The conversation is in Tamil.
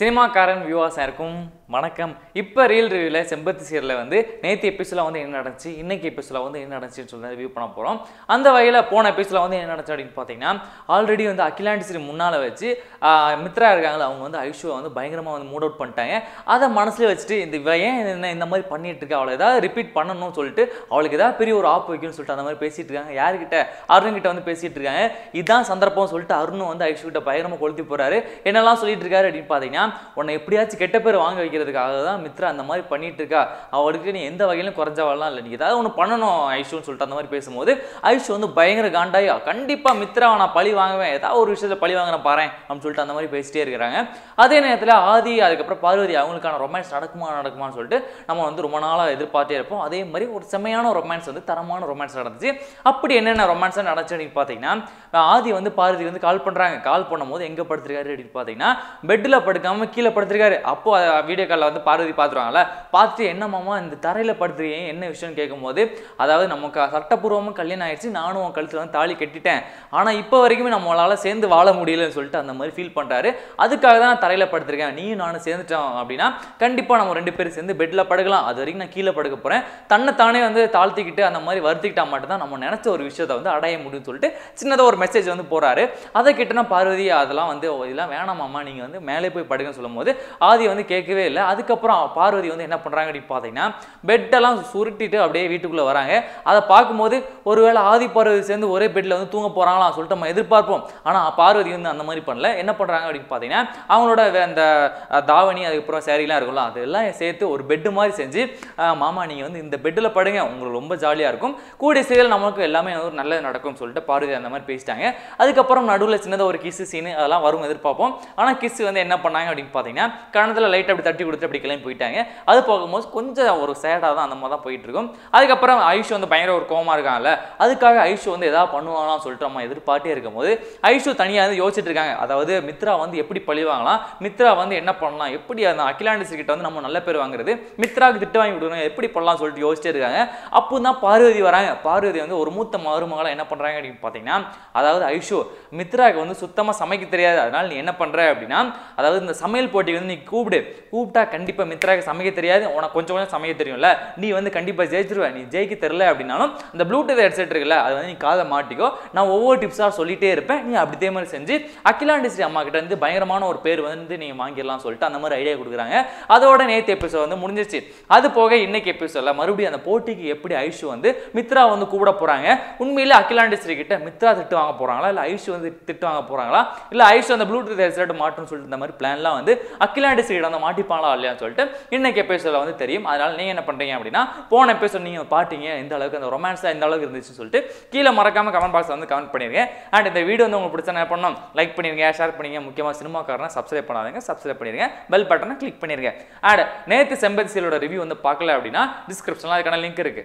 சினிமாக்காரன் வியூவர்ஸ் இருக்கும். வணக்கம். இப்போ ரீல் ரிவியூவில் செம்பத்தி சீரில் வந்து நேற்று எபிசோடில் வந்து என்ன நடந்துச்சு? இன்னைக்கு எபிசோடில் வந்து என்ன நடந்துச்சுன்னு சொல்லி ரிவ்யூ பண்ண போகிறோம் அந்த வகையில் போன எபிசோடில் வந்து என்ன நடந்துச்சு அப்படின்னு பார்த்தீங்கன்னா ஆல்ரெடி வந்து அகிலாண்டி ஸ்ரீ முன்னால் வச்சு மித்ரா இருக்காங்களா அவங்க வந்து ஐஷுவை வந்து பயங்கரமாக வந்து மூட் அவுட் பண்ணிட்டாங்க. அதை மனசில் வச்சுட்டு இந்த இவ ஏன் என்ன இந்த மாதிரி பண்ணிட்டு இருக்கா? அவளை ஏதாவது ரிப்பீட் பண்ணணும்னு சொல்லிட்டு அவளுக்கு ஏதாவது பெரிய ஒரு ஆப் வைக்கணும்னு சொல்லிட்டு அந்த மாதிரி பேசிட்டு இருக்காங்க. யார்கிட்ட அருண் கிட்ட வந்து பேசிகிட்டு இருக்காங்க. இதான் சந்தர்ப்பம் சொல்லிட்டு அருணும் வந்து ஐஷு கிட்ட பயங்கரமாக கொளுத்தி போகிறாரு என்னெல்லாம் சொல்லிட்டு இருக்காரு அப்படின்னு பார்த்தீங்கன்னா உன்னை எப்படியாச்சும் கெட்ட பேர் வாங்க வைக்கிறதுக்காக தான் மித்ரா அந்த மாதிரி பண்ணிட்டு இருக்கா அவளுக்கு நீ எந்த வகையிலும் குறைஞ்சவளலாம் இல்லை. நீ ஏதாவது ஒன்று பண்ணணும் ஐஷுன்னு சொல்லிட்டு அந்த மாதிரி பேசும்போது ஐஷு வந்து பயங்கர காண்டாயா கண்டிப்பாக மித்ராவை நான் பழி வாங்குவேன். ஏதாவது ஒரு விஷயத்தில் பழி வாங்கின பாரு அப்படின்னு சொல்லிட்டு அந்த மாதிரி பேசிட்டே இருக்கிறாங்க. அதே நேரத்தில் ஆதி அதுக்கப்புறம் பார்வதி அவங்களுக்கான ரொமான்ஸ் நடக்குமா நடக்குமான்னு சொல்லிட்டு நம்ம வந்து ரொம்ப நாளாக எதிர்பார்த்தே இருப்போம். அதே மாதிரி ஒரு செம்மையான ரொமான்ஸ் வந்து தரமான ரொமான்ஸ் நடந்துச்சு. அப்படி என்னென்ன ரொமான்ஸாக நடந்துச்சு அப்படின்னு பார்த்தீங்கன்னா ஆதி வந்து பார்வதி வந்து கால் பண்ணுறாங்க கால் பண்ணும்போது எங்கே படுத்திருக்காரு அப்படின்னு பார்த்தீங்கன்னா பெட்டில் படுக்காமல் கீழே படுத்திருக்காரு. அப்போ வீடியோ காலில் வந்து பார்வதி பார்த்துருவாங்கல்ல பார்த்துட்டு என்ன மாமா இந்த தரையில் படுத்துருக்கீங்க என்ன விஷயம்னு கேட்கும்போது அதாவது நமக்கு சட்டப்பூர்வமாக கல்யாணம் ஆயிடுச்சு நானும் உன் கழுத்தில் வந்து தாலி கட்டிட்டேன். ஆனால் இப்போ வரைக்குமே நம்மளால் சேர்ந்து வாழ முடியலன்னு சொல்லிட்டு அந்த மாதிரி ஃபீல் பண்ணுறாரு அதுக்காக தான் நான் தரையில் படுத்திருக்கேன். நீயும் நானும் சேர்ந்துட்டோம் அப்படின்னா கண்டிப்பாக நம்ம ரெண்டு பேரும் சேர்ந்து பெட்டில் படுக்கலாம். அது வரைக்கும் நான் கீழே படுக்க போகிறேன் தன்னை தானே வந்து தாழ்த்திக்கிட்டு அந்த மாதிரி வருத்திக்கிட்டா மட்டும்தான் நம்ம நினச்ச ஒரு விஷயத்தை வந்து அடைய முடியும்னு சொல்லிட்டு சின்னதாக ஒரு மெசேஜ் வந்து போகிறாரு அதை கிட்டனா பார்வதி அதெல்லாம் வந்து இதெல்லாம் வேணாமாம்மா நீங்கள் வந்து மேலே போய் படுங்கன்னு சொல்லும்போது ஆதி வந்து கேட்கவே இல்லை. அதுக்கப்புறம் பார்வதி வந்து என்ன பண்ணுறாங்க அப்படின்னு பார்த்தீங்கன்னா பெட்டெல்லாம் சுருட்டிட்டு அப்படியே வீட்டுக்குள்ளே வராங்க. அதை பார்க்கும்போது ஒருவேளை ஆதி பார்வதி சேர்ந்து ஒரே பெட்டில் வந்து தூங்க போகிறாங்களாம் சொல்லிட்டு நம்ம எதிர்பார்ப்போம். ஆனால் பார்வதி வந்து அந்த மாதிரி பண்ணல. என்ன பண்ணுறாங்க அப்படின்னு பார்த்தீங்கன்னா அவங்களோட அந்த தாவணி அதுக்கப்புறம் சேரீலாம் இருக்கும்ல அதெல்லாம் சேர்த்து ஒரு பெட்டு மாதிரி செஞ்சு மாமா நீங்கள் வந்து இந்த பெட்டில் படுங்க. உங்களுக்கு ரொம்ப ஜாலியாக இருக்கும். கூடிய சீரியல் நமக்கு எல்லாமே ஒரு நல்லது நடக்கும்னு சொல்லிட்டு பார்வதி அந்த மாதிரி பேசிட்டாங்க. அதுக்கப்புறம் நடுவில் சின்னதாக ஒரு கிஸ் சீனு அதெல்லாம் வரும் எதிர்பார்ப்போம். ஆனால் கிஸ் வந்து என்ன பண்ணாங்க அப்படின்னு பார்த்தீங்கன்னா கணத்தில் லைட் அப்படி தட்டி கொடுத்து அப்படி கிளம்பி போயிட்டாங்க. அது போகும்போது கொஞ்சம் ஒரு சேடாக தான் அந்த மாதிரி தான் போயிட்டு இருக்கும் அதுக்கப்புறம் ஐஷு வந்து பயங்கர ஒரு கோமா இருக்காங்கல்ல அதுக்காக ஐஷு வந்து எதாவது பண்ணுவாங்களாம் சொல்லிட்டு நம்ம எதிர்பார்த்தே இருக்கும்போது ஐஷு தனியாக வந்து யோசிச்சுட்டு இருக்காங்க. அதாவது மித்ரா வந்து எப்படி பழிவாங்கலாம் மித்ரா வந்து என்ன பண்ணலாம் எப்படி அந்த அகிலாண்டிஸ் கிட்ட வந்து நம்ம நல்ல பேர் வாங்குறது மித்ராவுக்கு திட்டு வாங்கி விடுவோம் எப்படி பண்ணலாம் சொல்லிட்டு யோசிச்சே இருக்காங்க. அப்போ தான் பார்வதி வராங்க. பார்வதி வந்து ஒரு மூத்த மருமகளாக என்ன பண்ணுறாங்க அப்படின்னு பார்த்தீங்கன்னா அதாவது ஐஷு மித்ராவுக்கு வந்து சுத்தமாக சமைக்க தெரியாது. அதனால் நீ என்ன பண்ணுற அப்படின்னா அதாவது இந்த சமையல் போட்டி வந்து நீ கூப்பிடு கூப்பிட்டு கண்டிப்பாக மித்ராக்கு சமைக்க தெரியாது. உனக்கு கொஞ்சம் கொஞ்சம் சமைக்க தெரியும்ல. நீ வந்து கண்டிப்பாக ஜெயிச்சிருவ. நீ ஜெயிக்க தெரில அப்படின்னாலும் இந்த ப்ளூடூத் ஹெட்செட் இருக்குல்ல அது வந்து நீ காதை மாட்டிக்கோ. நான் ஒவ்வொரு டிப்ஸாக சொல்லிட்டே இருப்பேன். நீ அப்படிதே மாதிரி செஞ்சு அகிலாண்டிஸ்ரீ அம்மா கிட்ட இருந்து பயங்கரமான ஒரு பேர் வந்து நீ வாங்கிடலாம் சொல்லிட்டு அந்த மாதிரி ஐடியா கொடுக்குறாங்க. அதோட நேற்று எபிசோட் வந்து முடிஞ்சிருச்சு. அது போக இன்னைக்கு எபிசோட்ல மறுபடியும் அந்த போட்டிக்கு எப்படி ஐஷு வந்து மித்ரா வந்து கூப்பிட போகிறாங்க உண்மையிலே அகிலாண்டிஸ்ரீ கிட்ட மித்ரா திட்டு வாங்க போகிறாங்களா இல்லை ஐஷு வந்து திட்டு வாங்க போகிறாங்களா இல்லை ஐஷு அந்த ப்ளூடூத் ஹெட்செட் மாட்டுன்னு சொல்லிட்டு இந்த மாதிரி பிளான்லாம் வந்து அகிலாண்டிஸ்ரீ கிட்ட வந்து நாளாக இல்லையான்னு சொல்லிட்டு இன்னைக்கு எபிசோடில் வந்து தெரியும். அதனால நீங்க என்ன பண்றீங்க அப்படின்னா போன எபிசோட் நீங்க பார்த்தீங்க எந்த அளவுக்கு அந்த ரொமான்ஸாக எந்த அளவுக்கு இருந்துச்சுன்னு சொல்லிட்டு கீழே மறக்காம கமெண்ட் பாக்ஸில் வந்து கமெண்ட் பண்ணிருங்க. அண்ட் இந்த வீடியோ வந்து உங்களுக்கு பிடிச்சா என்ன பண்ணணும்? லைக் பண்ணிடுங்க ஷேர் பண்ணிருங்க முக்கியமாக சினிமாக்காரனா சப்ஸ்கிரைப் பண்ணாதீங்க சப்ஸ்கிரைப் பண்ணிருங்க. பெல் பட்டனை கிளிக் பண்ணிடுங்க அண்ட் நேற்று செம்பதிசியலோட ரிவ்யூ வந்து பார்க்கல அப்படின்னா டிஸ்கிரிப்ஷனில் அதுக்கான லிங்க் இருக்கு.